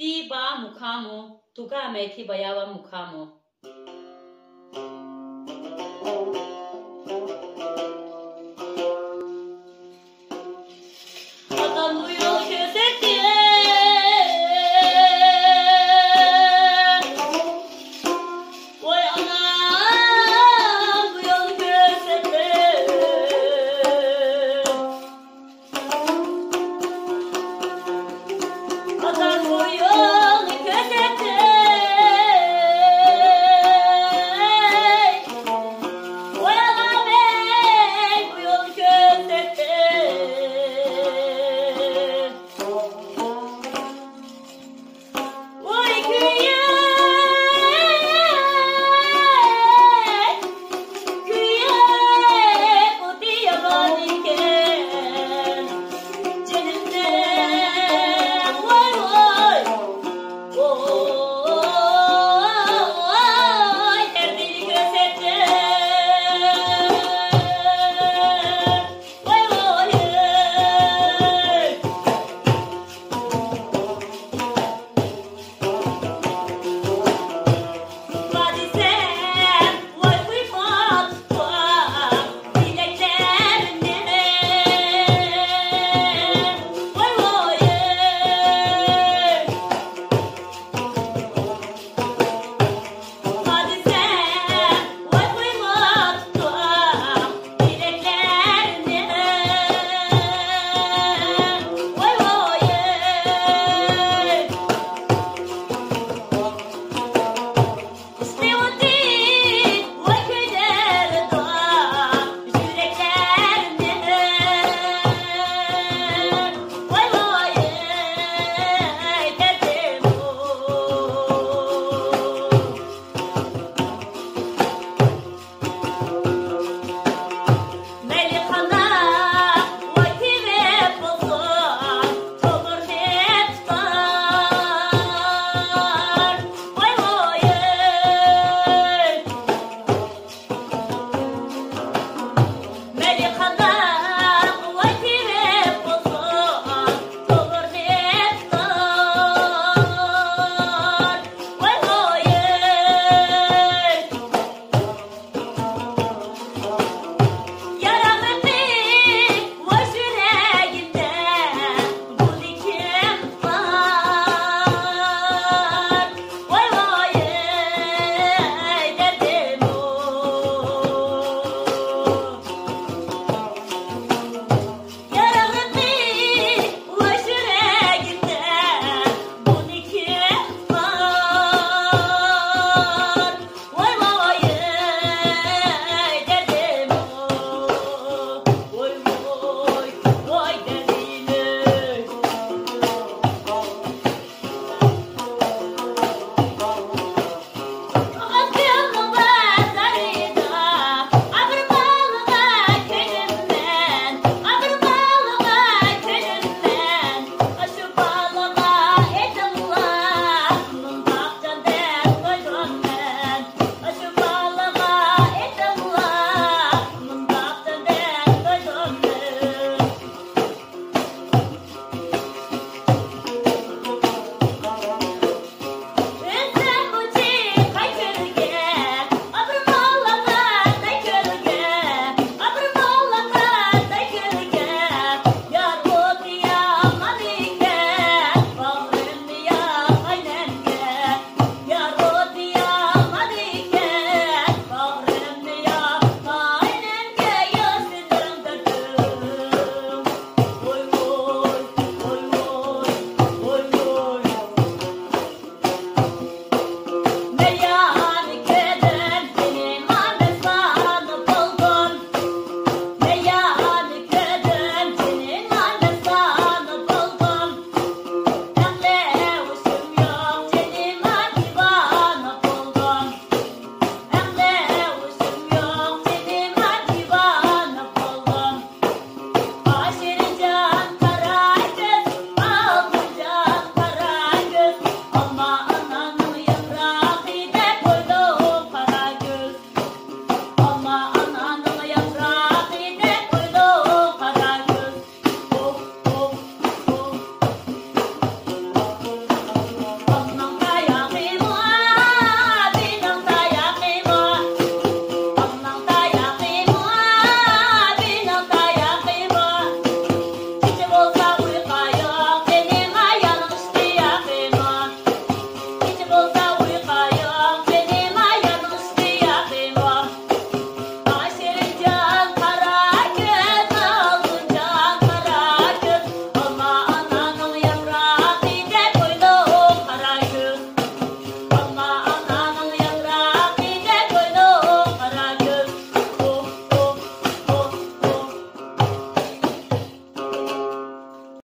ti ba mukhamo tuka me thi bayawa mukhamo